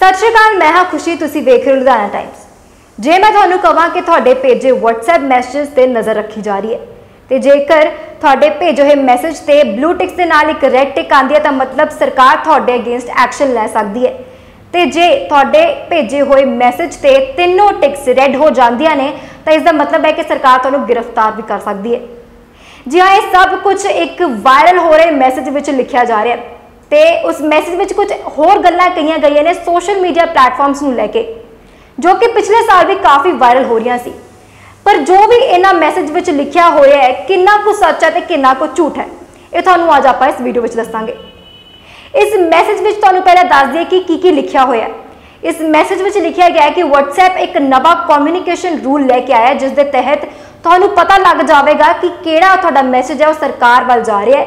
ਸਤਿ ਸ਼੍ਰੀ ਅਕਾਲ, ਮੈਂ ਹਾਂ ਖੁਸ਼ੀ, ਤੁਸੀਂ ਵੇਖ ਰਹੇ ਹੋ ਲੁਧਿਆਣਾ ਟਾਈਮਸ ਜੇ ਮੈਂ ਤੁਹਾਨੂੰ ਕਹਾਂ ਕਿ ਤੁਹਾਡੇ ਭੇਜੇ WhatsApp ਮੈਸੇजेस ਤੇ ਨਜ਼ਰ ਰੱਖੀ ਜਾ ਰਹੀ ਹੈ, ਤੇ ਜੇਕਰ ਤੁਹਾਡੇ ਭੇਜੇ ਹੋਏ ਮੈਸੇਜ ਤੇ ਬਲੂ ਟਿਕਸ ਦੇ ਨਾਲ ਇੱਕ ਰੈੱਡ ਟਿਕ ਆਂਦੀ ਹੈ, ਤਾਂ ਮਤਲਬ ਸਰਕਾਰ ਤੁਹਾਡੇ ਅਗੇਂਸਟ ਐਕਸ਼ਨ ਲੈ ਸਕਦੀ ਹੈ। ਤੇ ਜੇ ਤੁਹਾਡੇ ਭੇਜੇ ਹੋਏ ਮੈਸੇਜ ਤੇ ਤਿੰਨੋਂ ਟਿਕਸ ਰੈੱਡ ਹੋ ਜਾਂਦੀਆਂ ਨੇ, ਤਾਂ ਇਸ ਦਾ ਮਤਲਬ ਹੈ ਕਿ ਸਰਕਾਰ ਤੁਹਾਨੂੰ ਗ੍ਰਿਫਤਾਰ ਵੀ ਕਰ ਸਕਦੀ ਹੈ। ਜੀ ਹਾਂ, ਇਹ ਸਭ ਕੁਝ ਇੱਕ ਵਾਇਰਲ ਹੋ ਰਹੇ ਮੈਸੇਜ ਵਿੱਚ ਲਿਖਿਆ ਜਾ ਰਿਹਾ ਹੈ। ਤੇ ਉਸ ਮੈਸੇਜ ਵਿੱਚ ਕੁਝ ਹੋਰ ਗੱਲਾਂ ਕਹੀਆਂ ਗਈਆਂ ਨੇ ਸੋਸ਼ਲ ਮੀਡੀਆ ਪਲੇਟਫਾਰਮਸ ਨੂੰ ਲੈ ਕੇ, ਜੋ ਕਿ ਪਿਛਲੇ ਸਾਲ ਵੀ ਕਾਫੀ ਵਾਇਰਲ ਹੋ ਰਹੀਆਂ ਸੀ। ਪਰ ਜੋ ਵੀ ਇਹਨਾਂ ਮੈਸੇਜ ਵਿੱਚ ਲਿਖਿਆ ਹੋਇਆ ਹੈ, ਕਿੰਨਾ ਕੁ ਸੱਚ ਹੈ ਤੇ ਕਿੰਨਾ ਕੁ ਝੂਠ ਹੈ, ਇਹ ਤੁਹਾਨੂੰ ਅੱਜ ਆਪਾਂ ਇਸ ਵੀਡੀਓ ਵਿੱਚ ਦੱਸਾਂਗੇ। ਇਸ ਮੈਸੇਜ ਵਿੱਚ ਤੁਹਾਨੂੰ ਪਹਿਲਾਂ ਦੱਸ ਦਈਏ ਕਿ ਕੀ ਕੀ ਲਿਖਿਆ ਹੋਇਆ ਹੈ। ਇਸ ਮੈਸੇਜ ਵਿੱਚ ਲਿਖਿਆ ਗਿਆ ਹੈ ਕਿ WhatsApp ਇੱਕ ਨਵਾਂ ਕਮਿਊਨੀਕੇਸ਼ਨ ਰੂਲ ਲੈ ਕੇ ਆਇਆ ਹੈ, ਜਿਸ ਦੇ ਤਹਿਤ ਤੁਹਾਨੂੰ ਪਤਾ ਲੱਗ ਜਾਵੇਗਾ ਕਿ ਕਿਹੜਾ ਤੁਹਾਡਾ ਮੈਸੇਜ ਹੈ, ਉਹ ਸਰਕਾਰ ਵੱਲ ਜਾ ਰਿਹਾ ਹੈ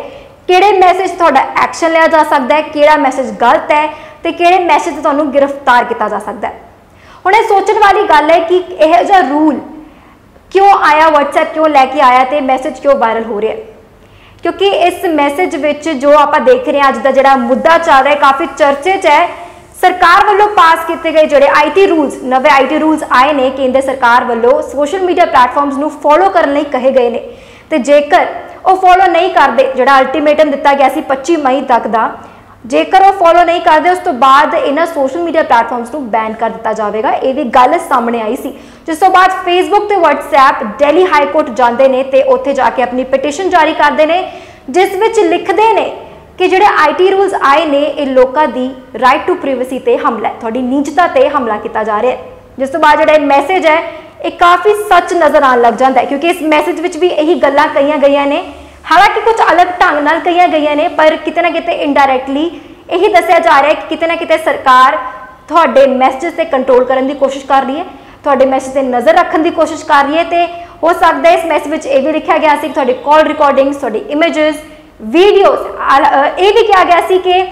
ਕਿਹੜੇ ਮੈਸੇਜ ਤੁਹਾਡਾ ਐਕਸ਼ਨ ਲਿਆ ਜਾ ਸਕਦਾ ਹੈ, ਕਿਹੜਾ ਮੈਸੇਜ ਗਲਤ ਹੈ ਤੇ ਕਿਹੜੇ ਮੈਸੇਜ ਤੇ ਤੁਹਾਨੂੰ ਗ੍ਰਿਫਤਾਰ ਕੀਤਾ ਜਾ ਸਕਦਾ ਹੈ। ਹੁਣ ਇਹ ਸੋਚਣ ਵਾਲੀ ਗੱਲ ਹੈ ਕਿ ਇਹ ਜਿਹਾ ਰੂਲ ਕਿਉਂ ਆਇਆ, WhatsApp ਕਿਉਂ ਲੈ ਕੇ ਆਇਆ ਤੇ ਮੈਸੇਜ ਕਿਉਂ ਵਾਇਰਲ ਹੋ ਰਿਹਾ ਹੈ? ਕਿਉਂਕਿ ਇਸ ਮੈਸੇਜ ਵਿੱਚ ਜੋ ਆਪਾਂ ਦੇਖ ਰਹੇ ਹਾਂ ਅੱਜ ਦਾ ਜਿਹੜਾ ਮੁੱਦਾ ਚੱਲ ਰਿਹਾ ਹੈ, ਕਾਫੀ ਚਰਚੇ 'ਚ ਹੈ। ਸਰਕਾਰ ਵੱਲੋਂ ਪਾਸ ਕੀਤੇ ਗਏ ਜਿਹੜੇ ਆਈਟੀ ਰੂਲਸ ਨਵੇਂ ਆਈਟੀ ਰੂਲਸ ਆਏ ਨੇ, ਕੇਂਦਰ ਸਰਕਾਰ ਵੱਲੋਂ ਸੋਸ਼ਲ ਮੀਡੀਆ ਪਲੇਟਫਾਰਮਸ ਨੂੰ ਫੋਲੋ ਕਰਨ ਲਈ ਕਹੇ ਗਏ ਨੇ। ਤੇ ਜੇਕਰ ਉਹ ਫੋਲੋ ਨਹੀਂ ਕਰਦੇ, ਜਿਹੜਾ ਅਲਟੀਮੇਟਮ ਦਿੱਤਾ ਗਿਆ ਸੀ 25 ਮਈ ਤੱਕ ਦਾ, ਜੇਕਰ ਉਹ ਫੋਲੋ ਨਹੀਂ ਕਰਦੇ, ਉਸ ਤੋਂ ਬਾਅਦ ਇਹਨਾਂ ਸੋਸ਼ਲ ਮੀਡੀਆ ਪਲੇਟਫਾਰਮਸ ਨੂੰ ਬੈਨ ਕਰ ਦਿੱਤਾ ਜਾਵੇਗਾ। ਇਹ ਵੀ ਗੱਲ ਸਾਹਮਣੇ ਆਈ ਸੀ। ਜਿਸ ਤੋਂ ਬਾਅਦ ਫੇਸਬੁੱਕ ਤੇ WhatsApp ਦਿੱਲੀ ਹਾਈ ਕੋਰਟ ਜਾਂਦੇ ਨੇ ਤੇ ਉੱਥੇ ਜਾ ਕੇ ਆਪਣੀ ਪਟੀਸ਼ਨ ਜਾਰੀ ਕਰਦੇ ਨੇ, ਜਿਸ ਵਿੱਚ ਲਿਖਦੇ ਨੇ ਕਿ ਜਿਹੜੇ ਆਈਟੀ ਰੂਲਸ ਆਏ ਨੇ, ਇਹ ਲੋਕਾਂ ਦੀ ਰਾਈਟ ਟੂ ਪ੍ਰਾਈਵੇਸੀ ਤੇ ਹਮਲਾ ਤੁਹਾਡੀ ਨਿੱਜਤਾ ਤੇ ਹਮਲਾ ਕੀਤਾ ਜਾ ਰਿਹਾ ਹੈ। ਜਿਸ ਤੋਂ ਬਾਅਦ ਜਿਹੜਾ ਇਹ ਮੈਸੇਜ ਹੈ ਇਹ ਕਾਫੀ ਸੱਚ ਨਜ਼ਰ ਆਉਣ ਲੱਗ ਜਾਂਦਾ ਹੈ, ਕਿਉਂਕਿ ਇਸ ਮੈਸੇਜ ਵਿੱਚ ਵੀ ਇਹੀ ਗੱਲਾਂ ਕਹੀਆਂ ਗਈਆਂ ਨੇ। ਹਾਲਾਂਕਿ ਕੁਝ ਅਲੱਗ ਢੰਗ ਨਾਲ ਕਹੀਆਂ ਗਈਆਂ ਨੇ, ਪਰ ਕਿਤੇ ਨਾ ਕਿਤੇ ਇਨਡਾਇਰੈਕਟਲੀ ਇਹੀ ਦੱਸਿਆ ਜਾ ਰਿਹਾ ਹੈ ਕਿ ਕਿਤੇ ਨਾ ਕਿਤੇ ਸਰਕਾਰ ਤੁਹਾਡੇ ਮੈਸੇਜ ਤੇ ਕੰਟਰੋਲ ਕਰਨ ਦੀ ਕੋਸ਼ਿਸ਼ ਕਰ ਰਹੀ ਹੈ, ਤੁਹਾਡੇ ਮੈਸੇਜ ਤੇ ਨਜ਼ਰ ਰੱਖਣ ਦੀ ਕੋਸ਼ਿਸ਼ ਕਰ ਰਹੀ ਹੈ ਤੇ ਹੋ ਸਕਦਾ ਇਸ ਮੈਸੇਜ ਵਿੱਚ ਇਹ ਵੀ ਲਿਖਿਆ ਗਿਆ ਸੀ ਕਿ ਤੁਹਾਡੇ ਕਾਲ ਰਿਕਾਰਡਿੰਗਸ ਤੁਹਾਡੀ ਇਮੇजेस ਵੀਡੀਓਜ਼ ਇਹ ਵੀ ਕਿਹਾ ਗਿਆ ਸੀ ਕਿ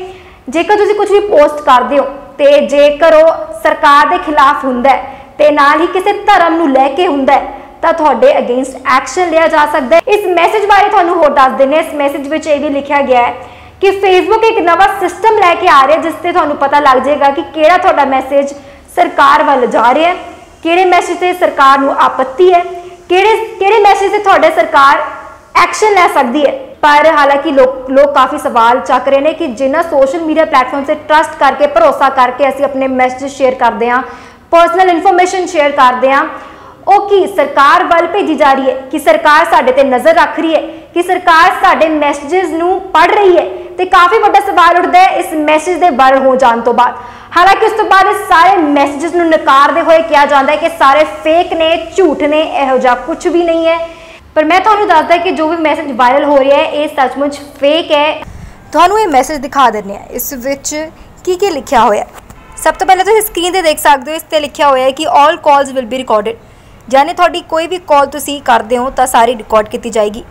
ਜੇਕਰ ਤੁਸੀਂ ਕੁਝ ਵੀ ਪੋਸਟ ਕਰਦੇ ਹੋ ਤੇ ਜੇਕਰ ਉਹ ਸਰਕਾਰ ਦੇ ਖਿਲਾਫ ਹੁੰਦਾ ਹੈ ਤੇ ਨਾਲ ਹੀ ਕਿਸੇ ਧਰਮ ਨੂੰ ਲੈ ਕੇ ਹੁੰਦਾ ਹੈ, ਤਾਂ ਤੁਹਾਡੇ ਅਗੇਂਸਟ ਐਕਸ਼ਨ ਲਿਆ ਜਾ ਸਕਦਾ ਹੈ। ਇਸ ਮੈਸੇਜ ਬਾਰੇ ਤੁਹਾਨੂੰ ਹੋਰ ਦੱਸ ਦਿੰਨੇ ਇਸ ਮੈਸੇਜ ਵਿੱਚ ਇਹ ਵੀ ਲਿਖਿਆ ਗਿਆ ਹੈ ਕਿ ਫੇਸਬੁੱਕ ਇੱਕ ਨਵਾਂ ਸਿਸਟਮ ਲੈ ਕੇ ਆ ਰਿਹਾ ਜਿਸ ਤੇ ਤੁਹਾਨੂੰ ਪਤਾ ਲੱਗ ਜਾਏਗਾ ਕਿ ਕਿਹੜਾ ਤੁਹਾਡਾ ਮੈਸੇਜ ਸਰਕਾਰ ਵੱਲ ਜਾ ਰਿਹਾ ਹੈ, ਕਿਹੜੇ ਮੈਸੇਜ ਤੇ ਸਰਕਾਰ ਨੂੰ ਆਪੱਤੀ ਹੈ, ਕਿਹੜੇ ਕਿਹੜੇ ਮੈਸੇਜ ਤੇ ਤੁਹਾਡੇ ਸਰਕਾਰ ਐਕਸ਼ਨ ਲੈ ਸਕਦੀ ਹੈ। ਪਰ ਹਾਲਾਂਕਿ ਲੋਕ ਲੋਕ ਕਾਫੀ ਸਵਾਲ ਚੱਕ ਰਹੇ ਨੇ ਕਿ ਜਿਨ੍ਹਾਂ ਸੋਸ਼ਲ ਮੀਡੀਆ ਪਲੇਟਫਾਰਮ ਤੇ ਟਰਸਟ ਕਰਕੇ, ਭਰੋਸਾ ਕਰਕੇ ਅਸੀਂ ਆਪਣੇ ਮੈਸੇਜ ਸ਼ੇਅਰ ਕਰਦੇ ਹਾਂ ਪਰਸਨਲ ਇਨਫੋਰਮੇਸ਼ਨ ਸ਼ੇਅਰ ਕਰਦੇ ਆ। ਉਹ ਕੀ ਸਰਕਾਰ ਵੱਲ ਭੇਜੀ ਜਾ ਰਹੀ ਹੈ? ਕਿ ਸਰਕਾਰ ਸਾਡੇ ਤੇ ਨਜ਼ਰ ਰੱਖ ਰਹੀ ਹੈ? ਕਿ ਸਰਕਾਰ ਸਾਡੇ ਮੈਸੇजेस ਨੂੰ ਪੜ੍ਹ ਰਹੀ ਹੈ? ਤੇ ਕਾਫੀ ਵੱਡਾ ਸਵਾਲ ਉੱਠਦਾ ਹੈ ਇਸ ਮੈਸੇਜ ਦੇ ਵਾਇਰਲ ਹੋ ਜਾਣ ਤੋਂ ਬਾਅਦ। ਹਾਲਾਂਕਿ ਉਸ ਤੋਂ ਬਾਅਦ ਇਹ ਸਾਰੇ ਮੈਸੇजेस ਨੂੰ ਨਕਾਰਦੇ ਹੋਏ ਕਿਹਾ ਜਾਂਦਾ ਹੈ ਕਿ ਸਾਰੇ ਫੇਕ ਨੇ, ਝੂਠ ਨੇ, ਇਹੋ ਜਿਹਾ ਕੁਝ ਵੀ ਨਹੀਂ ਹੈ। ਪਰ ਮੈਂ ਤੁਹਾਨੂੰ ਦੱਸਦਾ ਕਿ ਜੋ ਵੀ ਮੈਸੇਜ ਵਾਇਰਲ ਹੋ ਰਿਹਾ ਹੈ, ਇਹ ਸੱਚਮੁੱਚ ਫੇਕ ਹੈ। ਤੁਹਾਨੂੰ ਇਹ ਮੈਸੇਜ ਦਿਖਾ ਦਿੰਦੇ ਆ ਇਸ ਵਿੱਚ ਕੀ ਕੀ ਲਿਖਿਆ ਹੋਇਆ ਹੈ? ਸਭ ਤੋਂ ਪਹਿਲਾਂ ਤੁਸੀਂ ਸਕਰੀਨ ਤੇ ਦੇਖ ਸਕਦੇ ਹੋ, ਇਸ ਤੇ ਲਿਖਿਆ ਹੋਇਆ ਹੈ ਕਿ all calls will be recorded ਯਾਨੀ ਤੁਹਾਡੀ ਕੋਈ ਵੀ ਕਾਲ ਤੁਸੀਂ ਕਰਦੇ ਹੋ, ਤਾਂ ਸਾਰੀ ਰਿਕਾਰਡ ਕੀਤੀ ਜਾਏਗੀ।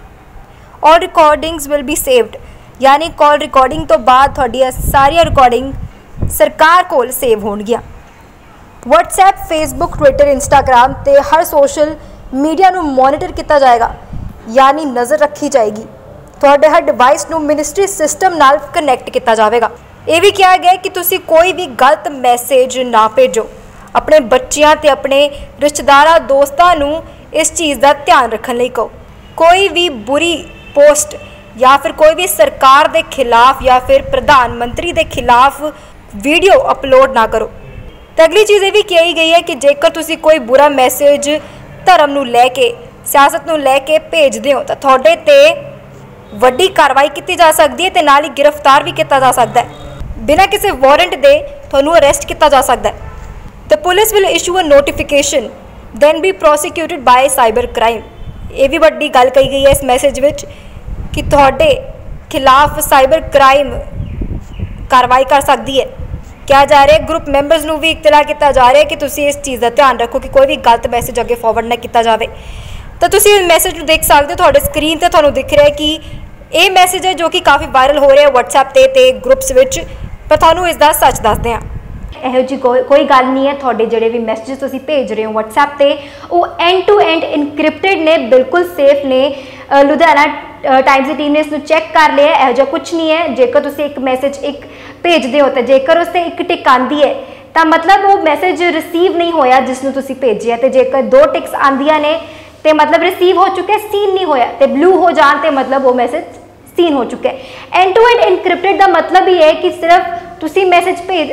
All recordings will be saved ਯਾਨੀ ਕਾਲ ਰਿਕਾਰਡਿੰਗ ਤੋਂ ਬਾਅਦ ਤੁਹਾਡੀਆਂ ਸਾਰੀਆਂ ਰਿਕਾਰਡਿੰਗ ਸਰਕਾਰ ਕੋਲ ਸੇਵ ਹੋਣਗੀਆਂ। WhatsApp, Facebook, Twitter, Instagram ਤੇ ਹਰ ਸੋਸ਼ਲ ਮੀਡੀਆ ਨੂੰ ਮੋਨੀਟਰ ਕੀਤਾ ਜਾਏਗਾ। ਯਾਨੀ ਨਜ਼ਰ ਰੱਖੀ ਜਾਏਗੀ। ਤੁਹਾਡੇ ਹਰ ਡਿਵਾਈਸ ਨੂੰ ਮਿਨਿਸਟਰੀ ਸਿਸਟਮ ਨਾਲ ਕਨੈਕਟ ਕੀਤਾ ਜਾਵੇਗਾ। ਇਹ ਵੀ ਕਿਹਾ ਗਿਆ ਕਿ ਤੁਸੀਂ ਕੋਈ ਵੀ ਗਲਤ ਮੈਸੇਜ ਨਾ ਭੇਜੋ। ਆਪਣੇ ਬੱਚਿਆਂ ਤੇ ਆਪਣੇ ਰਿਸ਼ਤੇਦਾਰਾਂ, ਦੋਸਤਾਂ ਨੂੰ ਇਸ ਚੀਜ਼ ਦਾ ਧਿਆਨ ਰੱਖਣ ਲਈ ਕਹੋ। ਕੋਈ ਵੀ ਬੁਰੀ ਪੋਸਟ ਜਾਂ ਫਿਰ ਕੋਈ ਵੀ ਸਰਕਾਰ ਦੇ ਖਿਲਾਫ ਜਾਂ ਫਿਰ ਪ੍ਰਧਾਨ ਮੰਤਰੀ ਦੇ ਖਿਲਾਫ ਵੀਡੀਓ ਅਪਲੋਡ ਨਾ ਕਰੋ। ਤੇ ਅਗਲੀ ਚੀਜ਼ ਇਹ ਵੀ ਕਹੀ ਗਈ ਹੈ ਕਿ ਜੇਕਰ ਤੁਸੀਂ ਕੋਈ ਬੁਰਾ ਮੈਸੇਜ ਧਰਮ ਨੂੰ ਲੈ ਕੇ, ਸਿਆਸਤ ਨੂੰ ਲੈ ਕੇ ਭੇਜਦੇ ਹੋ, ਤਾਂ ਤੁਹਾਡੇ ਤੇ ਵੱਡੀ ਕਾਰਵਾਈ ਕੀਤੀ ਜਾ ਸਕਦੀ ਹੈ ਤੇ ਨਾਲ ਹੀ ਗ੍ਰਿਫਤਾਰ ਵੀ ਕੀਤਾ ਜਾ ਸਕਦਾ ਹੈ। ਬਿਨਾਂ ਕਿਸੇ ਵਾਰੰਟ ਦੇ ਤੁਹਾਨੂੰ ਅਰੈਸਟ ਕੀਤਾ ਜਾ ਸਕਦਾ ਹੈ। The police will issue a notification, then be prosecuted by cyber crime. ਇਹ ਵੀ ਵੱਡੀ ਗੱਲ ਕਹੀ ਗਈ ਹੈ ਇਸ ਮੈਸੇਜ ਵਿੱਚ ਕਿ ਤੁਹਾਡੇ ਖਿਲਾਫ ਸਾਈਬਰ ਕ੍ਰਾਈਮ ਕਾਰਵਾਈ ਕਰ ਸਕਦੀ ਹੈ। ਕਿਹਾ ਜਾ ਰਿਹਾ ਗਰੁੱਪ ਮੈਂਬਰਸ ਨੂੰ ਵੀ ਇਤਲਾਹ ਕੀਤਾ ਜਾ ਰਿਹਾ ਕਿ ਤੁਸੀਂ ਇਸ ਚੀਜ਼ ਦਾ ਧਿਆਨ ਰੱਖੋ ਕਿ ਕੋਈ ਵੀ ਗਲਤ ਮੈਸੇਜ ਅੱਗੇ ਫਾਰਵਰਡ ਨਾ ਕੀਤਾ ਜਾਵੇ। ਤਾਂ ਤੁਸੀਂ ਇਸ ਮੈਸੇਜ ਨੂੰ ਦੇਖ ਸਕਦੇ ਹੋ, ਤੁਹਾਡੇ ਸਕਰੀਨ ਤੇ ਤੁਹਾਨੂੰ ਦਿਖ ਰਿਹਾ ਹੈ ਕਿ ਇਹ ਮੈਸੇਜ ਹੈ ਜੋ ਕਿ ਕਾਫੀ ਵਾਇਰਲ ਹੋ ਰਿਹਾ ਹੈ WhatsApp ਤੇ ਤੇ ਗਰੁੱਪਸ ਵਿੱਚ। ਪਰ ਤੁਹਾਨੂੰ ਇਸ ਦਾ ਸੱਚ ਦੱਸਦੇ ਹਾਂ। ਇਹੋ ਜੀ ਕੋਈ ਕੋਈ ਗੱਲ ਨਹੀਂ ਹੈ, ਤੁਹਾਡੇ ਜਿਹੜੇ ਵੀ ਮੈਸੇजेस ਤੁਸੀਂ ਭੇਜ ਰਹੇ ਹੋ WhatsApp ਤੇ, ਉਹ ਐਂਡ ਟੂ ਐਂਡ ਇਨਕ੍ਰਿਪਟਡ ਨੇ, ਬਿਲਕੁਲ ਸੇਫ ਨੇ। ਲੁਧਿਆਣਾ ਟਾਈਮਸ ਦੀ ਟੀਮ ਨੇ ਇਸ ਨੂੰ ਚੈੱਕ ਕਰ ਲਿਆ, ਇਹੋ ਜਿਹਾ ਕੁਝ ਨਹੀਂ ਹੈ। ਜੇਕਰ ਤੁਸੀਂ ਇੱਕ ਮੈਸੇਜ ਇੱਕ ਭੇਜਦੇ ਹੋ ਤਾਂ ਜੇਕਰ ਉਸ ਤੇ ਇੱਕ ਟਿਕ ਆਂਦੀ ਹੈ, ਤਾਂ ਮਤਲਬ ਉਹ ਮੈਸੇਜ ਰਿਸੀਵ ਨਹੀਂ ਹੋਇਆ ਜਿਸ ਨੂੰ ਤੁਸੀਂ ਭੇਜਿਆ। ਤੇ ਜੇਕਰ ਦੋ ਟਿਕਸ ਆਂਦੀਆਂ ਨੇ, ਤੇ ਮਤਲਬ ਰਿਸੀਵ ਹੋ ਚੁੱਕਿਆ ਸੀਨ ਨਹੀਂ ਹੋਇਆ, ਤੇ ਬਲੂ ਹੋ ਜਾਣ ਤੇ ਮਤਲਬ ਉਹ ਮੈਸੇਜ ਸੀਨ ਹੋ ਚੁੱਕਾ ਹੈ। ਐਂਡ ਟੂ ਐਂਡ ਇਨਕ੍ਰਿਪਟਡ ਦਾ ਮਤਲਬ ਹੀ ਹੈ ਕਿ ਸਿਰਫ ਤੁਸੀਂ ਮੈਸੇਜ ਭੇਜ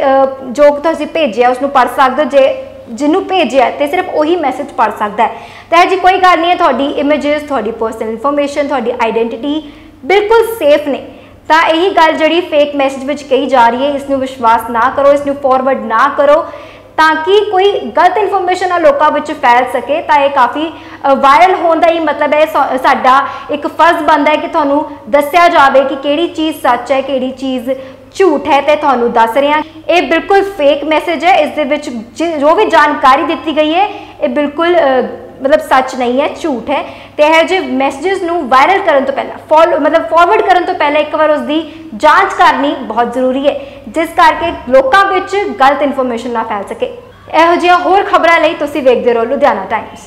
ਜੋ ਤੁਸੀਂ ਭੇਜਿਆ ਉਸ ਨੂੰ ਪੜ ਸਕਦੇ ਹੋ, ਜੇ ਜਿਹਨੂੰ ਭੇਜਿਆ ਤੇ ਸਿਰਫ ਉਹੀ ਮੈਸੇਜ ਪੜ ਸਕਦਾ ਹੈ। ਤਾਂ ਇਹ ਜੀ, ਕੋਈ ਗੱਲ ਨਹੀਂ ਹੈ, ਤੁਹਾਡੀ ਇਮੇजेस ਤੁਹਾਡੀ ਪਰਸਨਲ ਇਨਫੋਰਮੇਸ਼ਨ ਤੁਹਾਡੀ ਆਇਡੈਂਟੀਟੀ ਬਿਲਕੁਲ ਸੇਫ ਨੇ। ਤਾਂ ਇਹੀ ਗੱਲ ਜਿਹੜੀ ਫੇਕ ਮੈਸੇਜ ਵਿੱਚ ਕਹੀ ਜਾ ਰਹੀ ਹੈ ਇਸ ਨੂੰ ਵਿਸ਼ਵਾਸ ਨਾ ਕਰੋ ਇਸ ਨੂੰ ਫਾਰਵਰਡ ਨਾ ਕਰੋ, ਤਾਂ ਕਿ ਕੋਈ ਗਲਤ ਇਨਫੋਰਮੇਸ਼ਨ ਆ ਲੋਕਾਂ ਵਿੱਚ ਫੈਲ ਸਕੇ, ਤਾਂ ਇਹ ਕਾਫੀ ਵਾਇਰਲ ਹੋਣ ਦਾ ਹੀ ਮਤਲਬ ਹੈ, ਸਾ- ਸਾਡਾ ਇੱਕ ਫਰਜ਼ ਬਣਦਾ ਹੈ ਕਿ ਤੁਹਾਨੂੰ ਦੱਸਿਆ ਜਾਵੇ ਕਿ ਕਿਹੜੀ ਚੀਜ਼ ਸੱਚ ਹੈ, ਕਿਹੜੀ ਚੀਜ਼ ਝੂਠ ਹੈ ਤੇ ਤੁਹਾਨੂੰ ਦੱਸ ਰਿਹਾ ਇਹ ਬਿਲਕੁਲ ਫੇਕ ਮੈਸੇਜ ਹੈ, ਇਸ ਦੇ ਵਿੱਚ ਜਿ- ਜੋ ਵੀ ਜਾਣਕਾਰੀ ਦਿੱਤੀ ਗਈ ਹੈ, ਇਹ ਬਿਲਕੁਲ ਮਤਲਬ ਸੱਚ ਨਹੀਂ ਹੈ, ਝੂਠ ਹੈ। ਤੇ ਇਹ ਜਿਹੇ ਮੈਸੇजेस ਨੂੰ ਵਾਇਰਲ ਕਰਨ ਤੋਂ ਪਹਿਲਾਂ, ਫੋਲੋ, ਮਤਲਬ ਫਾਰਵਰਡ ਕਰਨ ਤੋਂ ਪਹਿਲਾਂ ਇੱਕ ਵਾਰ ਉਸ ਦੀ ਜਾਂਚ ਕਰਨੀ ਬਹੁਤ ਜ਼ਰੂਰੀ ਹੈ, ਜਿਸ ਕਰਕੇ ਲੋਕਾਂ ਵਿੱਚ ਗਲਤ ਇਨਫੋਰਮੇਸ਼ਨ ਨਾ ਫੈਲ ਸਕੇ। ਇਹੋ ਜਿਹੀਆਂ ਹੋਰ ਖਬਰਾਂ ਲਈ ਤੁਸੀਂ ਵੇਖਦੇ ਰਹੋ ਲੁਧਿਆਣਾ ਟਾਈਮਸ